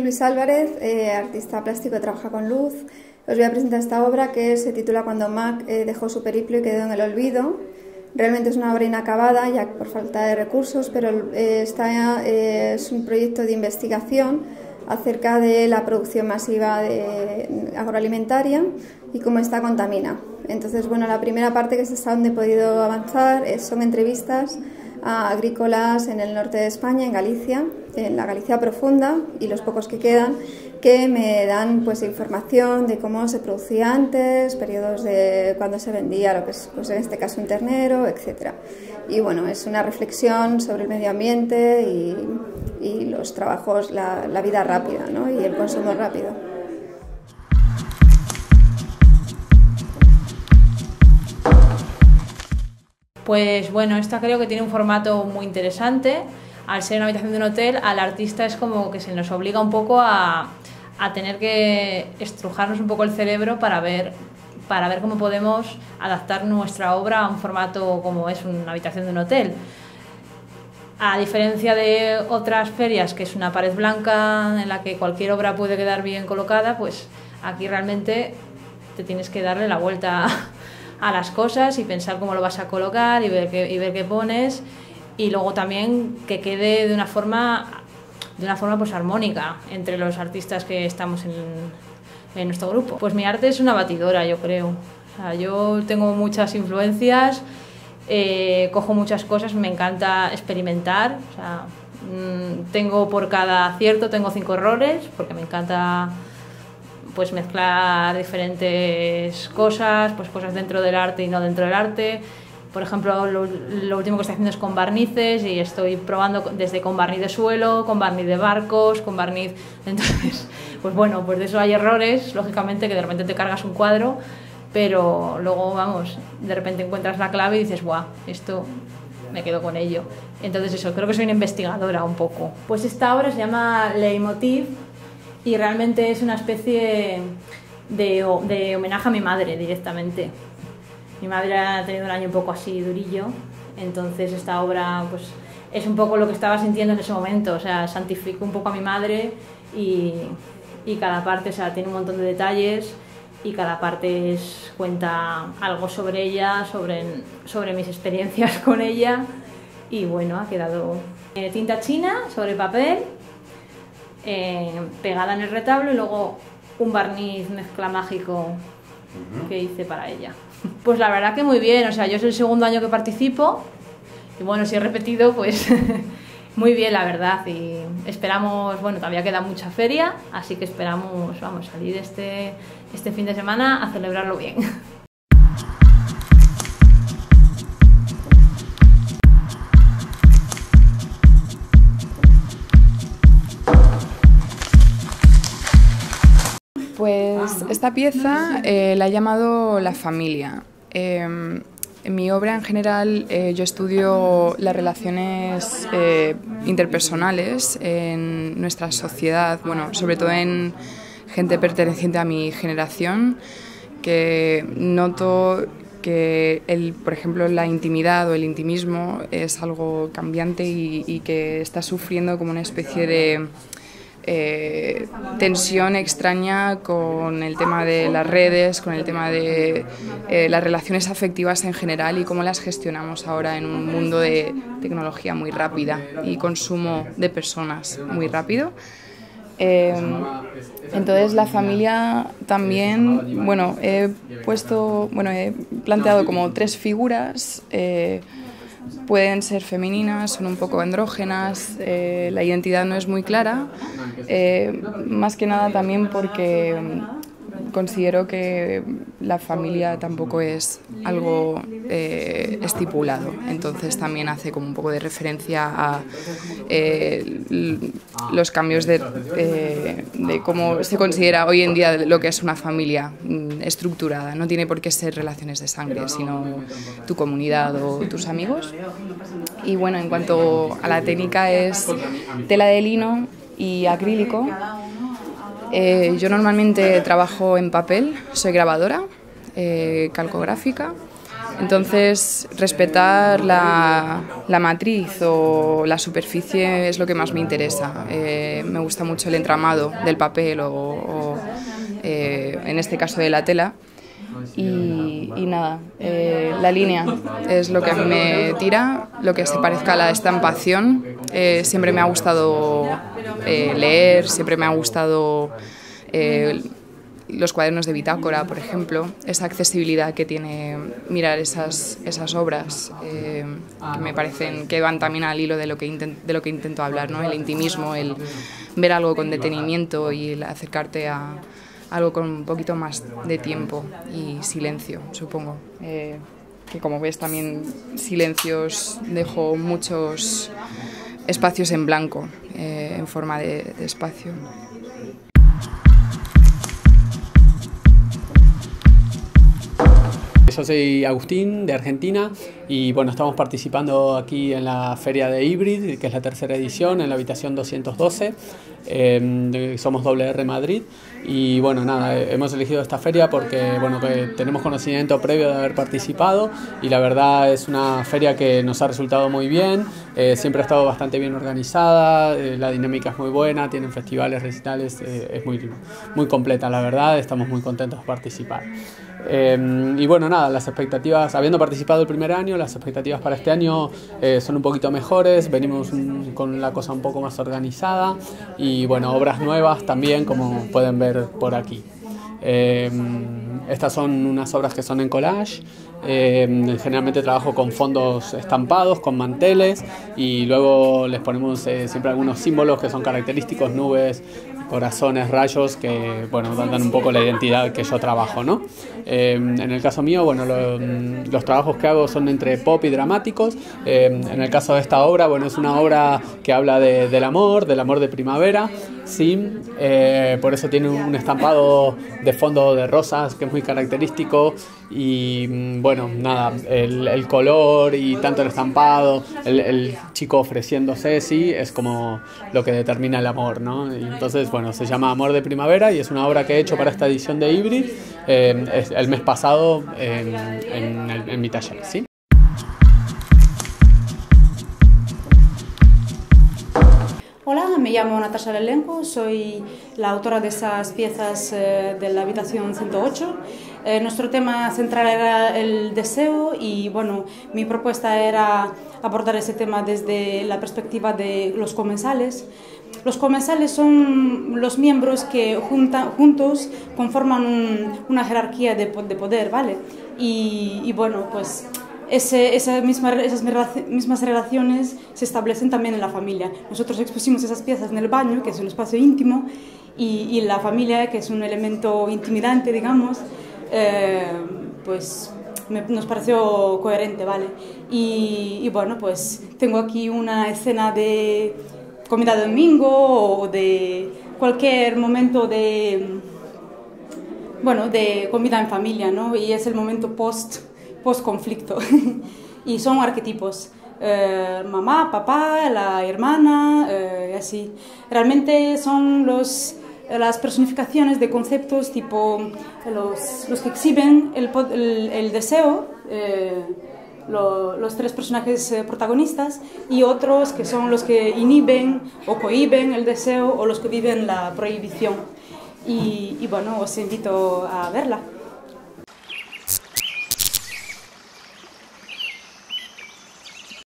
Luis Álvarez, eh, artista plástico que trabaja con luz. Os voy a presentar esta obra que se titula Cuando Mac eh, dejó su periplo y quedó en el olvido. Realmente es una obra inacabada, ya por falta de recursos, pero eh, está, es un proyecto de investigación acerca de la producción masiva de agroalimentaria y cómo esta contamina. Entonces, bueno, la primera parte que es hasta donde he podido avanzar son entrevistas agrícolas en el norte de España, en Galicia, en la Galicia profunda y los pocos que quedan, que me dan pues información de cómo se producía antes, periodos de cuando se vendía lo que es pues, en este caso un ternero, etcétera. Y bueno, es una reflexión sobre el medio ambiente y, y los trabajos, la, la vida rápida ¿no? y el consumo rápido. Pues bueno, esta creo que tiene un formato muy interesante. Al ser una habitación de un hotel, al artista es como que se nos obliga un poco a, tener que estrujarnos un poco el cerebro para ver, para ver cómo podemos adaptar nuestra obra a un formato como es una habitación de un hotel. A diferencia de otras ferias, que es una pared blanca en la que cualquier obra puede quedar bien colocada, pues aquí realmente te tienes que darle la vuelta a las cosas y pensar cómo lo vas a colocar y ver qué, y ver qué pones y luego también que quede de una forma de una forma pues armónica entre los artistas que estamos en, en nuestro grupo. Pues mi arte es una batidora, yo creo. Yo tengo muchas influencias, eh, cojo muchas cosas, me encanta experimentar. Mm, tengo por cada acierto tengo cinco errores porque me encanta pues mezclar diferentes cosas, pues cosas dentro del arte y no dentro del arte. Por ejemplo, lo, último que estoy haciendo es con barnices y estoy probando desde con barniz de suelo, con barniz de barcos, con barniz... Entonces, pues bueno, pues de eso hay errores, lógicamente, que de repente te cargas un cuadro, pero luego, vamos, de repente encuentras la clave y dices, guau, esto me quedo con ello. Entonces eso, creo que soy una investigadora un poco. Pues esta obra se llama Leitmotiv y realmente es una especie de, de, homenaje a mi madre directamente. Mi madre ha tenido un año un poco así durillo, entonces esta obra pues es un poco lo que estaba sintiendo en ese momento, o sea, santifico un poco a mi madre y, y cada parte, o sea, tiene un montón de detalles y cada parte es, cuenta algo sobre ella, sobre, sobre mis experiencias con ella y bueno, ha quedado eh, tinta china sobre papel eh, pegada en el retablo y luego un barniz mezcla mágico que hice para ella. Pues la verdad que muy bien, o sea, yo es el segundo año que participo y bueno, si he repetido, pues muy bien, la verdad. Y esperamos, bueno, todavía queda mucha feria, así que esperamos, vamos, salir este, este fin de semana a celebrarlo bien. Pues esta pieza eh, la he llamado La familia. Em, en mi obra en general eh, yo estudio las relaciones eh, interpersonales en nuestra sociedad, bueno, sobre todo en gente perteneciente a mi generación, que noto que, el, por ejemplo, la intimidad o el intimismo es algo cambiante y que está sufriendo como una especie de eh, tensión extraña con el tema de las redes, con el tema de eh, las relaciones afectivas en general y cómo las gestionamos ahora en un mundo de tecnología muy rápida y consumo de personas muy rápido. Eh, entonces la familia también, bueno, he puesto, bueno, he planteado como tres figuras pueden ser femeninas, son un poco andrógenas, eh, la identidad no es muy clara, eh, más que nada también porque considero que la familia tampoco es algo eh, estipulado, entonces también hace como un poco de referencia a eh, los cambios de, eh, de, cómo se considera hoy en día lo que es una familia mm, estructurada. No tiene por qué ser relaciones de sangre, sino tu comunidad o tus amigos. Y bueno, en cuanto a la técnica es tela de lino y acrílico eh, yo normalmente trabajo en papel, soy grabadora, eh, calcográfica Entonces, respetar la, matriz o la superficie es lo que más me interesa. Eh, me gusta mucho el entramado del papel o, eh, en este caso de la tela. Y, nada, eh, la línea es lo que a mí me tira, lo que se parezca a la estampación. siempre me ha gustado leer, siempre me ha gustado los cuadernos de bitácora, por ejemplo, esa accesibilidad que tiene mirar esas, esas obras, eh, que me parecen que van también al hilo de lo que, de lo que intento hablar, ¿no? el intimismo, el ver algo con detenimiento y el acercarte a algo con un poquito más de tiempo y silencio, supongo. Eh, que como ves también silencios dejo muchos espacios en blanco eh, en forma de espacio. Yo soy Agustín de Argentina y bueno, estamos participando aquí en la feria de Hybrid, que es la tercera edición, en la habitación 212. Em, somos WR Madrid y bueno, nada, hemos elegido esta feria porque bueno, tenemos conocimiento previo de haber participado y la verdad es una feria que nos ha resultado muy bien, eh, siempre ha estado bastante bien organizada, eh, la dinámica es muy buena, tienen festivales, recitales, eh, es muy, muy completa la verdad, estamos muy contentos de participar. Em, y bueno, nada, las expectativas, habiendo participado el primer año, las expectativas para este año son un poquito mejores, venimos con la cosa un poco más organizada y bueno, obras nuevas también, como pueden ver por aquí. Em, estas son unas obras que son en collage. Em, generalmente trabajo con fondos estampados, con manteles y luego les ponemos eh, siempre algunos símbolos que son característicos, nubes, corazones, rayos, que bueno, dan un poco la identidad que yo trabajo. ¿no? Em, en el caso mío, bueno, los trabajos que hago son entre pop y dramáticos. en el caso de esta obra, bueno, es una obra que habla del amor, del amor de primavera. Sí, eh, por eso tiene un estampado de fondo de rosas que es muy característico y mm, bueno, nada, el, color y tanto el estampado, el, chico ofreciéndose, sí, es como lo que determina el amor, ¿no? Y entonces, bueno, se llama Amor de Primavera y es una obra que he hecho para esta edición de Hybrid eh, el mes pasado en, en, en mi taller, ¿sí? Hola, me llamo Natasha Lelenko, soy la autora de esas piezas eh, de la habitación 108. Eh, nuestro tema central era el deseo y bueno, mi propuesta era abordar ese tema desde la perspectiva de los comensales. Los comensales son los miembros que juntos conforman una jerarquía de, poder, ¿vale? Y, y bueno, pues ese, esa misma, esas mismas relaciones se establecen también en la familia. Nosotros expusimos esas piezas en el baño, que es un espacio íntimo, y, y la familia, que es un elemento intimidante, digamos, eh, pues nos pareció coherente, ¿vale? Y, y, bueno, pues tengo aquí una escena de comida domingo o de cualquier momento de, bueno, de comida en familia, ¿no? Y es el momento post post-conflicto. y son arquetipos. Eh, mamá, papá, la hermana, eh, así. Realmente son los, las personificaciones de conceptos tipo los, los que exhiben el, el, deseo, eh, los tres personajes protagonistas, y otros que son los que inhiben o cohiben el deseo o los que viven la prohibición. Y, y bueno, os invito a verla.